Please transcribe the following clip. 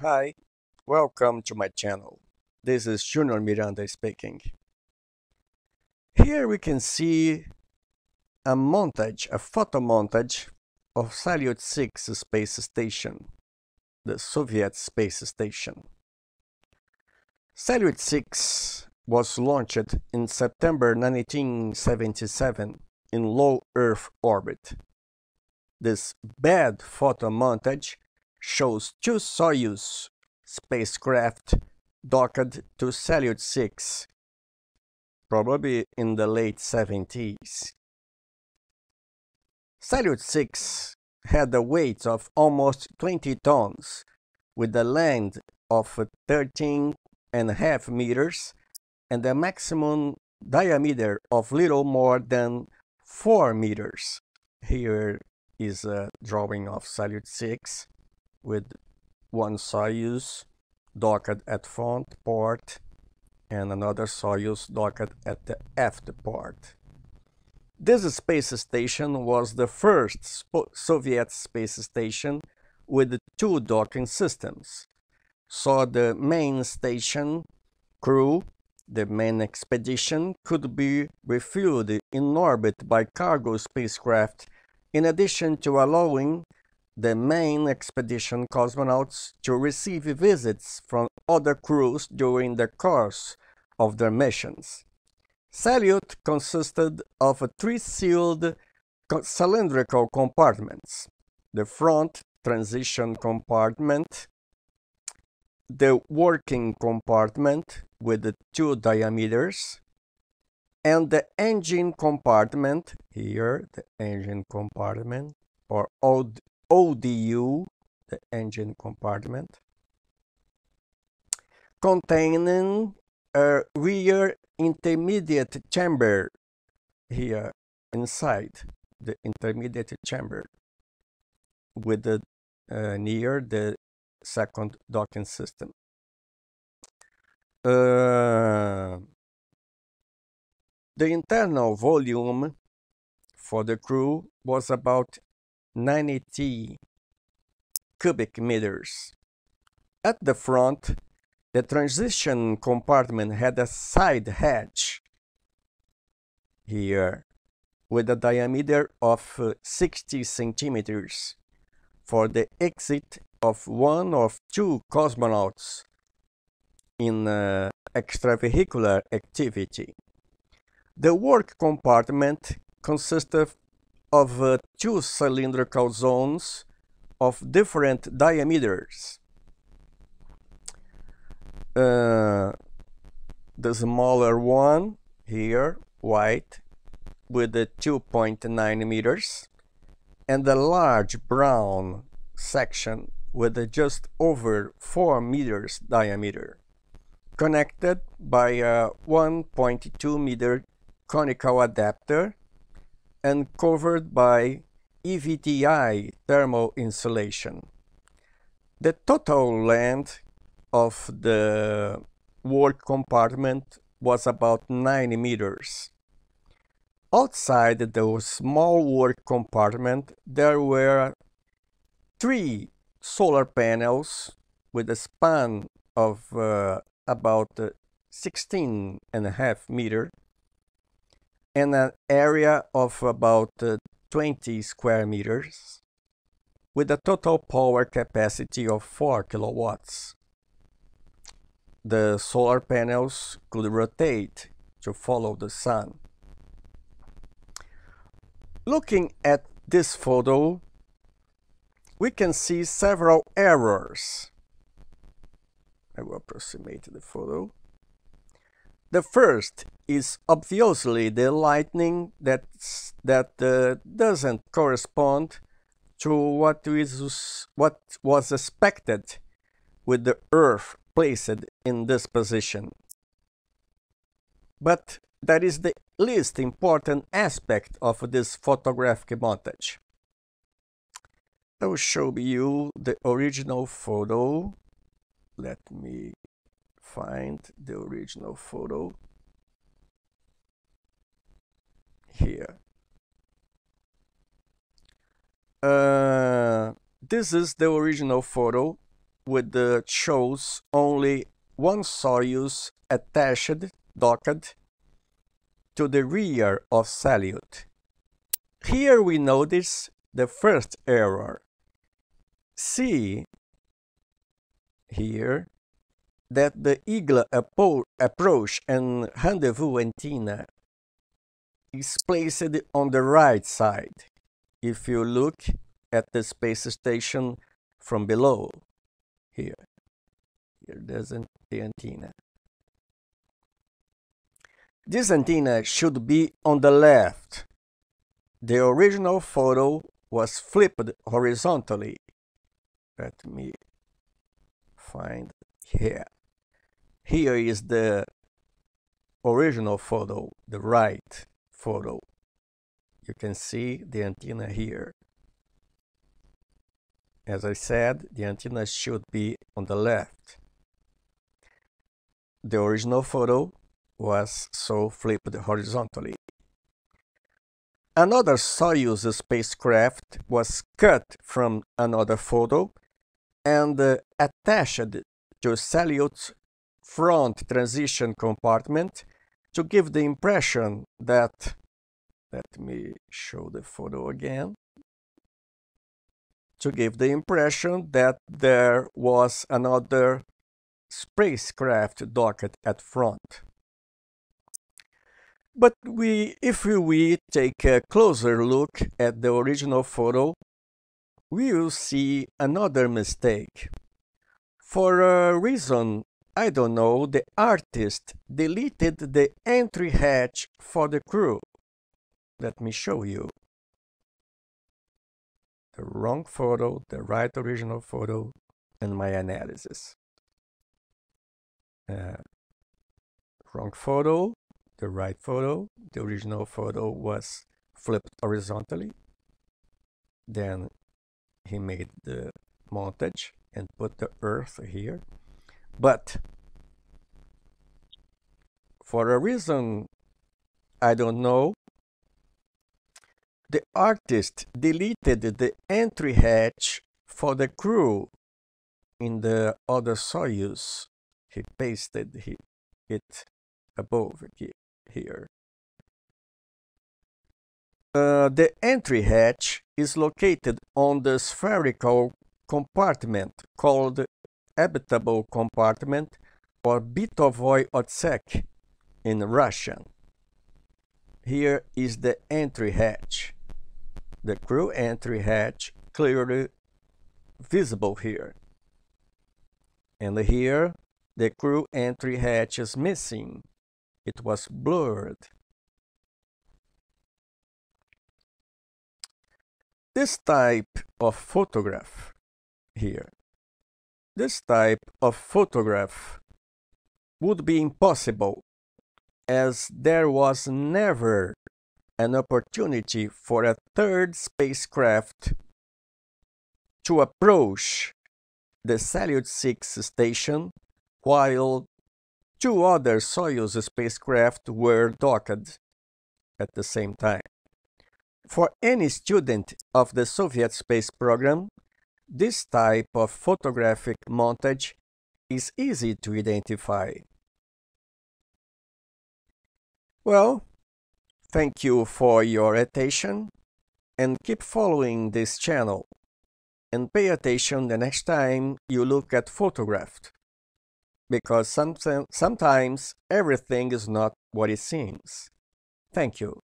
Hi, welcome to my channel. This is Junior Miranda speaking. Here we can see a montage, a photo montage of Salyut 6 space station, the Soviet space station. Salyut 6 was launched in September 1977 in low Earth orbit. This bad photo montage shows two Soyuz spacecraft docked to Salyut 6, probably in the late 70s. Salyut 6 had a weight of almost 20 tons, with a length of 13 and a half meters and a maximum diameter of little more than 4 meters. Here is a drawing of Salyut 6 with one Soyuz docked at front port and another Soyuz docked at the aft port. This space station was the first Soviet space station with two docking systems. So the main station crew, the main expedition, could be refueled in orbit by cargo spacecraft in addition to allowing the main expedition cosmonauts to receive visits from other crews during the course of their missions. Salyut consisted of three sealed cylindrical compartments. The front transition compartment, the working compartment with the two diameters, and the engine compartment, here the engine compartment, or ODU, the engine compartment, containing a rear intermediate chamber here inside the intermediate chamber with the uh, near the second docking system. Uh, the internal volume for the crew was about 90 cubic meters. At the front, the transition compartment had a side hatch here with a diameter of uh, 60 centimeters for the exit of one of two cosmonauts in uh, extravehicular activity. The work compartment consisted of uh, two cylindrical zones of different diameters. Uh, the smaller one here, white, with the 2.9 meters, and the large brown section with just over 4 meters diameter, connected by a 1.2 meter conical adapter and covered by EVTI thermal insulation. The total length of the work compartment was about 90 meters. Outside the small work compartment, there were three solar panels with a span of uh, about 16 and a half meter and an area of about uh, 20 square meters with a total power capacity of 4 kilowatts. The solar panels could rotate to follow the sun. Looking at this photo, we can see several errors. I will approximate the photo. The first is obviously the lightning that, that uh, doesn't correspond to what, is, what was expected with the Earth placed in this position. But that is the least important aspect of this photographic montage. I will show you the original photo. Let me find the original photo here. Uh, this is the original photo with the shows only one Soyuz attached, docked, to the rear of Salyut. Here we notice the first error. See here that the Igla approach and rendezvous antenna is placed on the right side if you look at the space station from below here. Here there's an, the antenna. This antenna should be on the left. The original photo was flipped horizontally. Let me find here. Here is the original photo, the right photo. You can see the antenna here. As I said, the antenna should be on the left. The original photo was so flipped horizontally. Another Soyuz spacecraft was cut from another photo and uh, attached to Salyut's front transition compartment to give the impression that, let me show the photo again, to give the impression that there was another spacecraft docked at front. But we, if we take a closer look at the original photo, we will see another mistake. For a reason I don't know, the artist deleted the entry hatch for the crew. Let me show you. The wrong photo, the right original photo, and my analysis. Uh, wrong photo, the right photo. The original photo was flipped horizontally. Then he made the montage and put the earth here. But for a reason I don't know, the artist deleted the entry hatch for the crew in the other Soyuz. He pasted it above here. Uh, the entry hatch is located on the spherical compartment called habitable compartment or Bitovoy Otsek in Russian. Here is the entry hatch. The crew entry hatch clearly visible here. And here the crew entry hatch is missing. It was blurred. This type of photograph here this type of photograph would be impossible as there was never an opportunity for a third spacecraft to approach the Salyut 6 station while two other Soyuz spacecraft were docked at the same time. For any student of the Soviet space program, this type of photographic montage is easy to identify. Well, thank you for your attention and keep following this channel and pay attention the next time you look at photographed because some, sometimes everything is not what it seems. Thank you.